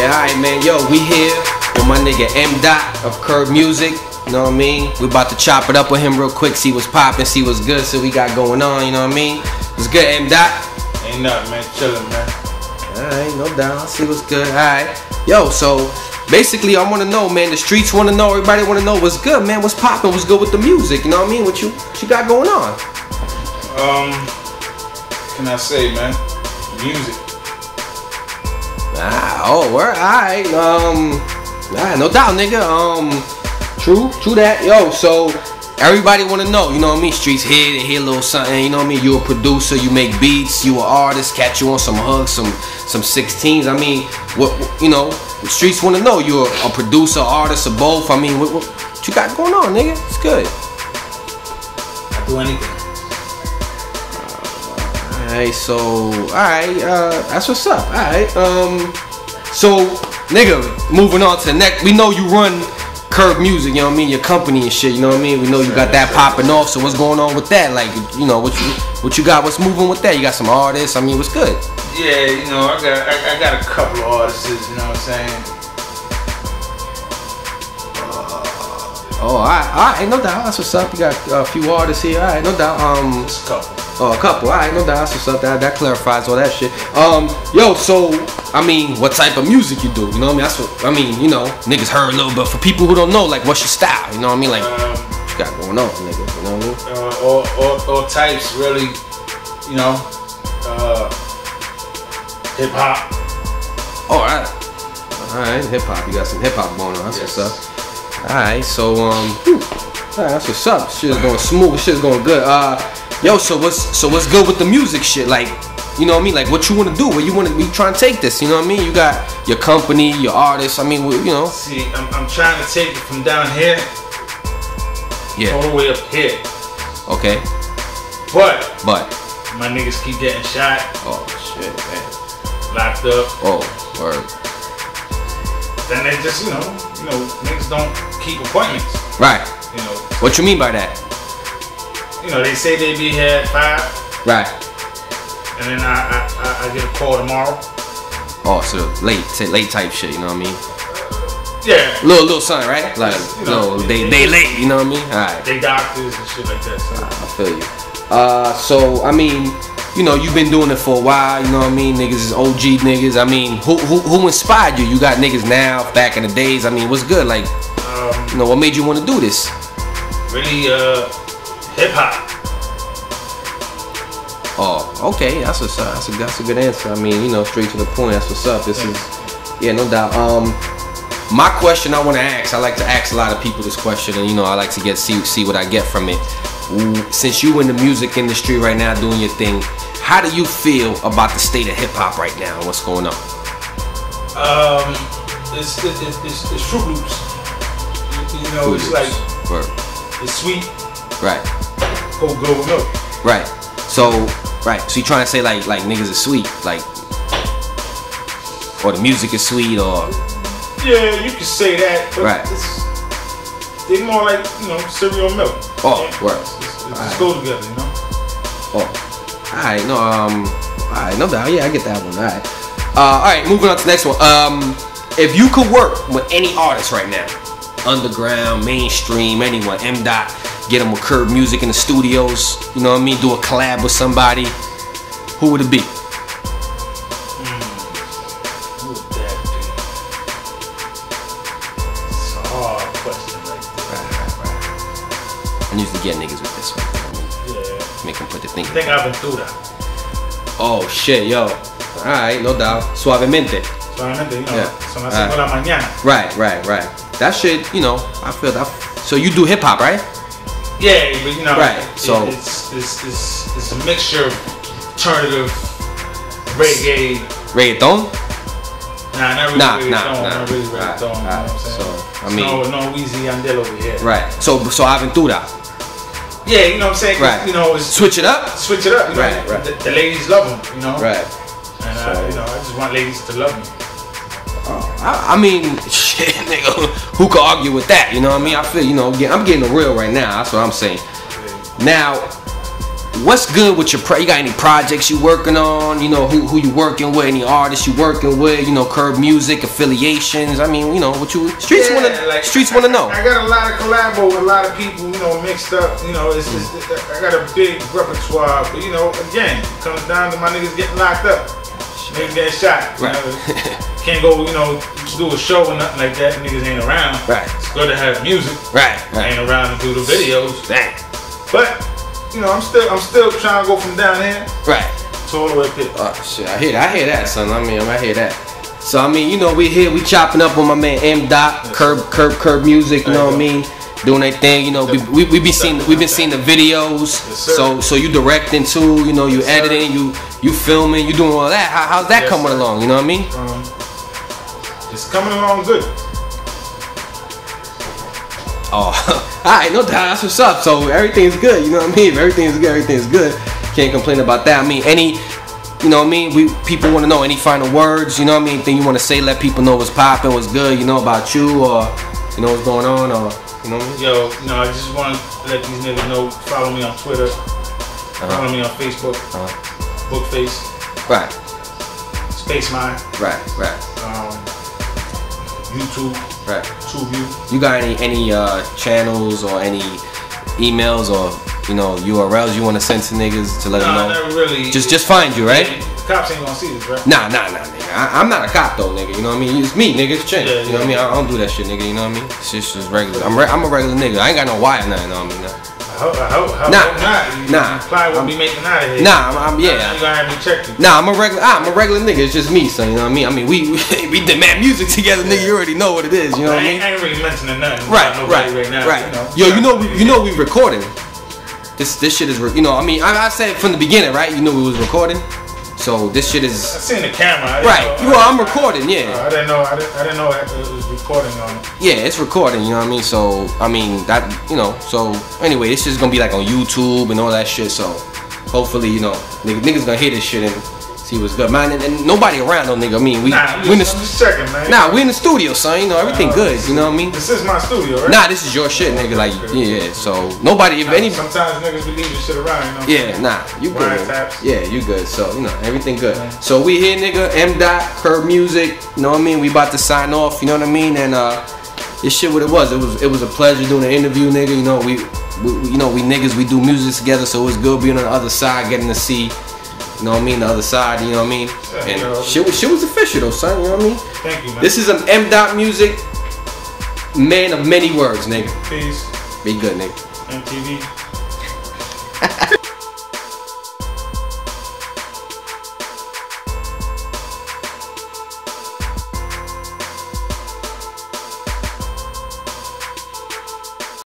Yeah, alright, man. Yo, we here with my nigga M. Dot of Curb Music. You know what I mean? We about to chop it up with him real quick, see what's poppin', see what's good, see what we got going on. You know what I mean? What's good, M. Dot? Ain't nothing, man. Chillin', man. Alright, no doubt. See what's good. Alright. Yo, so basically I wanna know, man, the streets wanna know, everybody wanna know what's good, man. What's poppin', what's good with the music, you know what I mean? What you what you got going on? Um, can I say, man? Music. Ah, oh, we're alright. Um, nah, no doubt, nigga. Um, true, true that. Yo, so everybody want to know, you know what I mean? Streets here, hear a little something, you know what I mean? You a producer, you make beats, you an artist, catch you on some hooks, some some 16s. I mean, what, what- you know? Streets want to know you a, a producer, artist, or both. I mean, what, what, what you got going on, nigga? It's good. I do anything. Alright, so alright, uh, that's what's up. Alright, um, so nigga, moving on to the next. We know you run Curb Music, you know what I mean, your company and shit. You know what I mean. We know you got that popping off. So what's going on with that? Like, you know, what you what you got? What's moving with that? You got some artists. I mean, what's good? Yeah, you know, I got I, I got a couple of artists, you know what I'm saying? Oh, alright, alright, no doubt. That's what's up. You got a few artists here. Alright, no doubt. Um, Just a couple. Oh, a couple. All right, no doubt. That's what's. That, that clarifies all that shit. Um, yo, so I mean, what type of music you do? You know what I mean? That's what I mean. You know, niggas heard a little bit. For people who don't know, like, what's your style? You know what I mean? Like, Um, what you got going on, nigga? You know what I mean? uh, all, all, all types, really, you know, uh, hip hop. All right, all right. Hip hop. You got some hip hop going on. That's Yes. what's up. All right, so um, whew. all right, that's what's up. Shit's going smooth. Shit's going good. Uh, yo, so what's so what's good with the music shit? Like, you know what I mean? Like, what you want to do? Where you want to? You trying to take this? You know what I mean? You got your company, your artists. I mean, you know, See, I'm, I'm trying to take it from down here yeah. all the way up here. Okay, But but my niggas keep getting shot, oh shit, man. locked up. Oh, word. Then they just, you know, you know, niggas don't keep appointments. Right. You know, What you mean by that? You know, they say they be here at five, Right. and then I I, I, I get a call tomorrow. Oh, so late, late type shit. You know what I mean? Yeah, Little, little something, right? Like, You know, no, they, they late. You know what I mean? All right. they doctors and shit like that. So. I feel you. Uh, so I mean, you know, you've been doing it for a while. You know what I mean? Niggas is OG niggas. I mean, who who who inspired you? You got niggas now, back in the days. I mean, what's good? Like, Um, you know, what made you want to do this? really, uh, hip hop. Oh, okay. That's up. That's a that's a good answer. I mean, you know, straight to the point. That's what's up. This is, yeah, no doubt. Um, my question I want to ask. I like to ask a lot of people this question, and you know, I like to get see see what I get from it. Since you in the music industry right now, doing your thing, how do you feel about the state of hip hop right now? What's going on? Um, it's it's it's, it's Fruit Loops. You, you know, it's like Word. it's sweet, right, good with milk. right. So, right. So you trying to say like like niggas is sweet, like, or the music is sweet, or Yeah, you can say that, Right. it's, they more like you know cereal milk. Oh, yeah. word. It's, it's, just go together, you know. Oh, all right, no, um, all right, no doubt, yeah, I get that one. All right, uh, all right, moving on to the next one. Um, if you could work with any artist right now, underground, mainstream, anyone, M Dot, get him with Curb Music in the studios, you know what I mean? Do a collab with somebody. Who would it be? Hmm. Who would that be? It's a hard question right Right, right, right. I usually get niggas with this one. you know what I mean? Yeah. Make them put the thing. I think I've been through that. Oh shit, yo. All right, no doubt. Suavemente. Solamente, you know, Yeah. son las Alright. 5 de la mañana. Right, right, right. That shit, you know, I feel that. So you do hip hop, right? Yeah, but you know, Right, so- it's, it's, it's, it's a mixture of alternative, reggae. Reggaeton. Nah, not really Nah, reggaeton. nah, nah. Not really reggaeton. you know alright, I'm so, I mean- no, no Weezy Yandel over here. Right. So so Aventura. Yeah, you know what I'm saying? Right. You know, it's Switch it up. switch it up. You know? Right, right. The, the ladies love them. You know. Right. And So- uh, you know, I just want ladies to love me. I, I mean, shit, nigga. Who could argue with that? You know what I mean? I feel, you know, I'm getting the real right now. That's what I'm saying. Now, what's good with your pro? You got any projects you working on? You know who who you working with? Any artists you working with? You know Curb Music affiliations. I mean, you know what you streets Yeah, want to like, streets want to know. I got a lot of collabo with a lot of people, you know, mixed up. You know, it's, it's, I got a big repertoire, but you know, again, it comes down to my niggas getting locked up, niggas getting shot. You Right. know, can't go, you know, do a show or nothing like that. Niggas ain't around. Right. It's good to have music. right, I ain't around to do the videos, Dang. but you know, I'm still, I'm still trying to go from down here Right. to all the way up here. Oh shit, I hear that. I hear that, son. I mean, I hear that. So I mean, you know, we here, we chopping up on my man M Dot, Curb, Curb, Curb Music. You know what I mean? Doing their thing. You know, we we, we be seeing we been seeing the videos. sir. So so you directing too. You know, you Yes, editing, you you filming, you doing all that. How, how's that Yes, coming sir. along? You know what I mean? Um, it's coming along good. Oh, all right, no doubt. That's what's up. So everything's good. You know what I mean? If everything's good, everything's good. Can't complain about that. I mean, any, you know what I mean? We people want to know any final words. You know what I mean? Anything you want to say? Let people know what's popping, what's good. You know about you, or you know what's going on, or you know what I mean? Yo, you know, I just want to let these niggas know. Follow me on Twitter. Follow me on Facebook. Uh-huh. Bookface. Right, Space Mind. right, right, Um, YouTube. right. TrueView. You got any any uh, channels or any emails or you know URLs you want to send to niggas to let them Nah, know? never really. Just just find you, right? The cops ain't gonna see this, right? Nah, nah, nah, nigga. I, I'm not a cop though, nigga. You know what I mean? It's me, nigga. It's Chin. Yeah, you know what I mean? I, I don't do that shit, nigga. You know what I mean? It's just, just regular. I'm, re- I'm a regular nigga. I ain't got no wire nothing on me. Nah, Hope, I Nah, not. You, nah. You probably won't be making out of here. nah I'm, I'm You yeah. gonna have me check you. Nah, I'm a regular. Ah, I'm a regular nigga. It's just me, son. You know what I mean? I mean, we we, we did mad music together, nigga. You already know what it is. You know what I mean? I ain't really mentioning nothing Right, right, right now. right. You know, Yo, you know, we, you know, we recording. This this shit is, re- you know, I mean, I, I said from the beginning, right? You know, we was recording. So this shit is. I seen the camera. Right. know- Well, uh, I'm recording, yeah. Uh, I didn't know. I didn't, I didn't know it was recording on. it. Yeah, it's recording, you know what I mean? So, I mean, that, you know, so anyway, this is gonna be like on YouTube and all that shit. So, hopefully, you know, niggas, niggas gonna hear this shit and see what's good, man. And, and nobody around, though, nigga. I mean, we, Nah, we in the, checking, man. nah, we in the studio, son. You know, everything Uh, good, you know what I mean? This is my studio, right? Nah, this is your shit, nigga. Like, yeah, so nobody, if Nah, any, Sometimes niggas be leaving shit around, you know. yeah, nah, you good. Taps. Yeah, you good. So, you know, everything good. Yeah. So we here, nigga. M dot Curb Music. You know what I mean? We about to sign off. You know what I mean? And uh, this shit what it was. It was it was a pleasure doing the interview, nigga. You know we, we you know we niggas we do music together, so it was good being on the other side, getting to see. You know what I mean? The other side. You know what I mean? Yeah, and shit was shit was official though, son. You know what I mean? Thank you, man. This is an M dot Music. Man of many words, nigga. Peace. Be good, nigga. MTV.